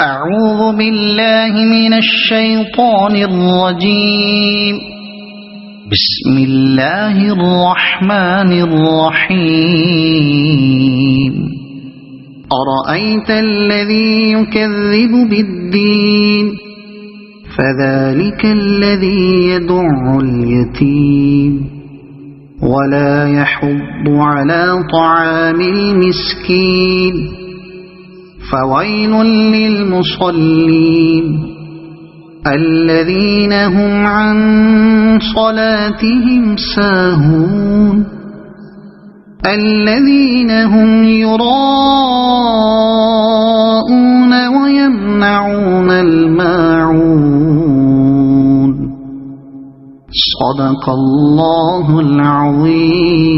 أعوذ بالله من الشيطان الرجيم. بسم الله الرحمن الرحيم. أرأيت الذي يكذب بالدين؟ فذلك الذي يدع اليتيم. ولا يحض على طعام المسكين. فويل للمصلين. الذين هم عن صلاتهم ساهون. الذين هم يراءون ويمنعون الماعون. صدق الله العظيم.